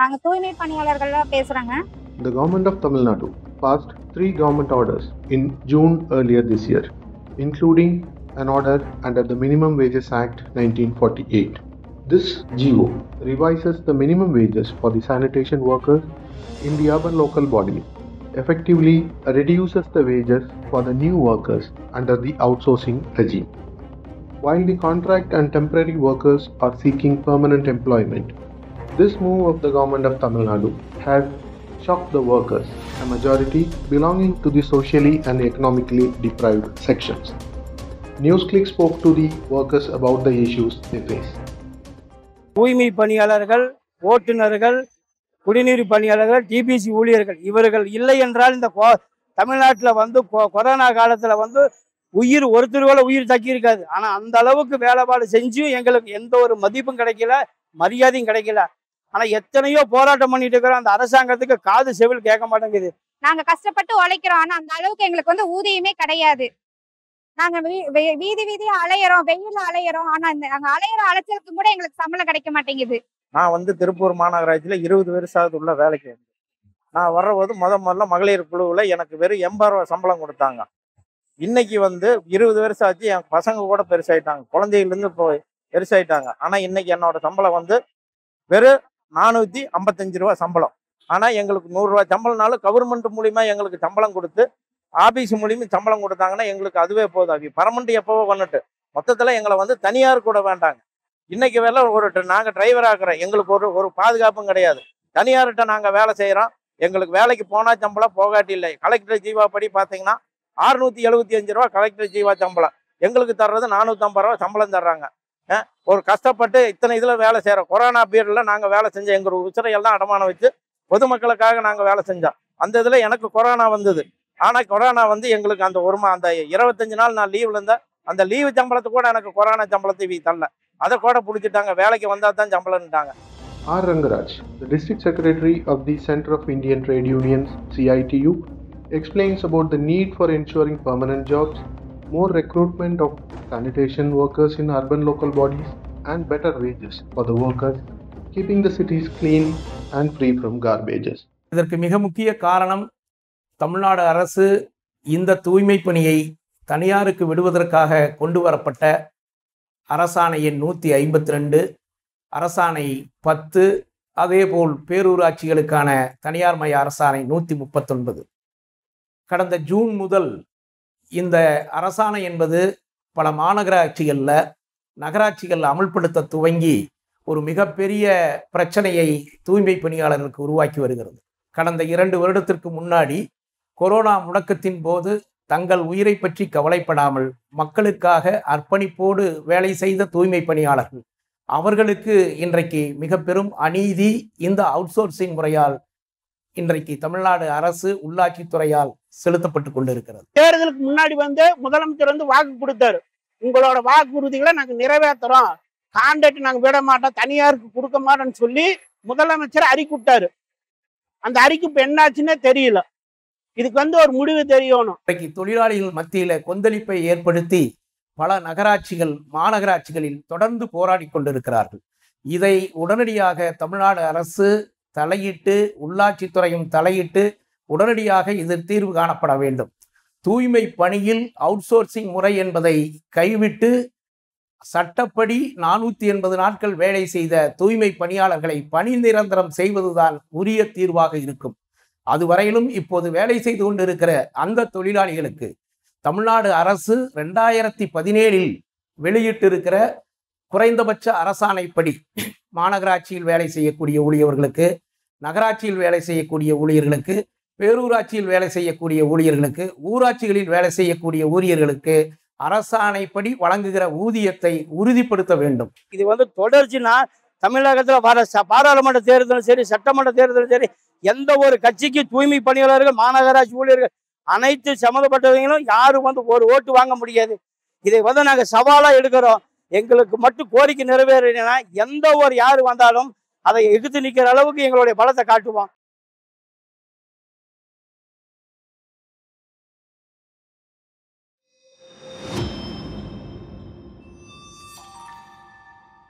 நாங்க தூய்மை பணியாளர்கள்ல பேசுறோங்க The government of Tamil Nadu passed three government orders in June earlier this year, including an order under the Minimum Wages Act 1948. This GO revises the minimum wages for the sanitation workers in the urban local body, effectively reduces the wages for the new workers under the outsourcing regime. While the contract and temporary workers are seeking permanent employment, this move of the government of Tamil Nadu has shocked the workers, a majority belonging to the socially and economically deprived sections. NewsClick spoke to the workers about the issues they face. தூய்மை பணியாளர்கள் ஓட்டுநர்கள் குடிநீர் பணியாளர்கள் DPC ஊழியர்கள் இவர்கள் இல்லை என்றால் இந்த கொ- தமிழ்நாட்டுல வந்து கொ- கொரோனா காலத்துல வந்து உயிர் ஒருத்தர் கூட உயிர் தக்கி இருக்காது ஆனா அந்த அளவுக்கு வேலைப்பாடு செஞ்சும் எங்களுக்கு எந்த ஒரு மதிப்பும் கிடைக்கல மரியாதையும் கிடைக்கல ஆனா எத்தனையோ போராட்டம் பண்ணிட்டு இருக்கிறோம். அந்த அரசாங்கத்துக்கு காது செவில் கேட்க மாட்டேங்குது. நாங்க கஷ்டப்பட்டு உழைக்கிறோம். ஆனா அந்த அளவுக்கு எங்களுக்கு வந்து ஊதியமே கிடையாது. நாங்க வீதி வீதியா அலையறோம். வெயில்ல அலையறோம். ஆனா இந்த நாங்க அலையற அலைச்சலுக்கு கூட எங்களுக்கு சம்பளம் கிடைக்க மாட்டேங்குது. நான் வந்து திருப்பூர் மாநகராட்சியில் இருபது வருஷத்துக்கு உள்ள வேலைக்கு வந்தேன் நான் வர்றபோது முத முதல்ல மகளிர் குழுவில் எனக்கு வெறும் எண்பது ரூபா சம்பளம் கொடுத்தாங்க. இன்னைக்கு வந்து இருபது வருஷம் ஆச்சு. என் பசங்க கூட பெருசாயிட்டாங்க. குழந்தைகள்லேருந்து இப்போ பெருசாயிட்டாங்க. ஆனால் இன்னைக்கு என்னோட சம்பளம் வந்து வெறும் நானூற்றி ஐம்பத்தஞ்சு ரூபா சம்பளம். ஆனால் எங்களுக்கு நூறுரூவா சம்பளம்னாலும் கவர்மெண்ட் மூலிமா எங்களுக்கு சம்பளம் கொடுத்து ஆஃபீஸ் மூலியமா சம்பளம் கொடுத்தாங்கன்னா எங்களுக்கு அதுவே போதும். அது பரமண்டு எப்போவோ வந்துட்டு மொத்தத்தில் எங்களை வந்து தனியார் கூட வேண்டாங்க. இன்னைக்கு வேலை ஒரு நாங்கள் டிரைவர் ஆக்குறோம். எங்களுக்கு ஒரு ஒரு பாதுகாப்பும் கிடையாது. தனியார்கிட்ட நாங்கள் வேலை செய்கிறோம் எங்களுக்கு வேலைக்கு போனால் சம்பளம் போகாட்டி இல்லை. கலெக்டர் ஜீவா படி பார்த்தீங்கன்னா அறுநூற்றி எழுபத்தி அஞ்சு ரூபா கலெக்டர் ஜீவா சம்பளம். எங்களுக்கு தர்றது நானூற்றம்பது ரூபா சம்பளம் தர்றாங்க. ஒரு கஷ்டப்பட்டு இத்தனை இதில் வேலை செய்கிறோம் கொரோனா பீரியடில் நாங்கள் வேலை செஞ்சோம் எங்கள் உச்சரையெல்லாம் அடமானம் வச்சு பொதுமக்களுக்காக நாங்கள் வேலை செஞ்சோம். அந்த இதில் எனக்கு கொரோனா வந்தது. ஆனால் கொரோனா வந்து எங்களுக்கு அந்த ஒரு அந்த இருபத்தஞ்சு நாள் நான் லீவில் இருந்தேன் அந்த லீவு சம்பளத்தை கூட எனக்கு கொரோனா சம்பளத்தை வீ தரல. அதை கூட பிடிச்சிட்டாங்க. வேலைக்கு வந்தால் தான் சம்பளம்ட்டாங்க R. Rangaraj the district secretary of the centre of Indian trade Unions CITU explains about the need for ensuring permanent jobs, more recruitment of sanitation workers in urban local bodies, and better wages for the workers, keeping the cities clean and free from garbages. இதற்கு மிக முக்கிய காரணம் தமிழ்நாடு அரசு இந்த தூய்மை பணியை தனியாருக்கு விடுவதற்காக கொண்டு வரப்பட்ட அரசாணை எண் நூற்றி ஐம்பத்தி ரெண்டு அரசாணை பத்து அதேபோல் பேரூராட்சிகளுக்கான தனியார் மய அரசாணை நூற்றி முப்பத்தொன்பது கடந்த ஜூன் முதல் இந்த அரசாணை என்பது பல மாநகராட்சிகளில் நகராட்சிகள் அமல்படுத்த துவங்கி ஒரு மிகப்பெரிய பிரச்சனையை தூய்மை பணியாளர்களுக்கு உருவாக்கி வருகிறது. கடந்த இரண்டு வருடத்திற்கு முன்னாடி கொரோனா முடக்கத்தின் போது தங்கள் உயிரை பற்றி கவலைப்படாமல் மக்களுக்காக அர்ப்பணிப்போடு வேலை செய்த தூய்மை பணியாளர்கள். அவர்களுக்கு இன்றைக்கு மிக பெரும் அநீதி இந்த அவுட்சோர்சிங் முறையால் இன்றைக்கு தமிழ்நாடு அரசு உள்ளாட்சித்துறையால் செலுத்தப்பட்டு கொண்டிருக்கிறது. தேர்தலுக்கு முன்னாடி வந்து முதலமைச்சர் வந்து வாக்கு கொடுத்தாரு. உங்களோட வாக்குறுதிகளை நாங்க நிறைவேற்றுறோம் கான்ட்ராக்ட் நாங்க விட மாட்டோம் தனியாருக்கு கொடுக்க மாட்டோம்னு சொல்லி முதலமைச்சர் அறிவிட்டாரு அந்த அறிக்கை இப்ப என்னாச்சுன்னே தெரியல. இதுக்கு வந்து ஒரு முடிவு தெரியணும். இன்றைக்கு தொழிலாளிகள் மத்தியில் கொந்தளிப்பை ஏற்படுத்தி பல நகராட்சிகள் மாநகராட்சிகளில் தொடர்ந்து போராடி கொண்டிருக்கிறார்கள். இதை உடனடியாக தமிழ்நாடு அரசு தலையிட்டு உள்ளாட்சித்துறையும் தலையிட்டு உடனடியாக இதில் தீர்வு காணப்பட வேண்டும். தூய்மை பணியில் அவுட்சோர்சிங் முறை என்பதை கைவிட்டு சட்டப்படி நானூற்றி எண்பது நாட்கள் வேலை செய்த தூய்மை பணியாளர்களை பணி நிரந்தரம் செய்வதுதான் உரிய தீர்வாக இருக்கும். அதுவரையிலும் இப்போது வேலை செய்து கொண்டிருக்கிற அந்த தொழிலாளிகளுக்கு தமிழ்நாடு அரசு ரெண்டாயிரத்தி பதினேழில் வெளியிட்டிருக்கிற குறைந்தபட்ச அரசாணைப்படி மாநகராட்சியில் வேலை செய்யக்கூடிய ஊழியர்களுக்கு நகராட்சியில் வேலை செய்யக்கூடிய ஊழியர்களுக்கு பேரூராட்சியில் வேலை செய்யக்கூடிய ஊழியர்களுக்கு ஊராட்சிகளில் வேலை செய்யக்கூடிய ஊழியர்களுக்கு அரசாணைப்படி வழங்குகிற ஊதியத்தை உறுதிப்படுத்த வேண்டும். இது வந்து தொடர்ச்சினா தமிழகத்தில் வர ச- பாராளுமன்ற தேர்தலும் சரி சட்டமன்ற தேர்தலும் சரி எந்த ஒரு கட்சிக்கு தூய்மை பணியாளர்கள் மாநகராட்சி ஊழியர்கள் அனைத்து சம்மந்தப்பட்டவங்களும் யாரும் வந்து ஒரு ஓட்டு வாங்க முடியாது. இதை வந்து நாங்கள் சவாலாக எடுக்கிறோம். எங்களுக்கு மட்டும் கோரிக்கை நிறைவேறினா எந்த ஒரு யாரு வந்தாலும் அதை எதிர்த்து நிற்கிற அளவுக்கு எங்களுடைய பலத்தை காட்டுவோம்.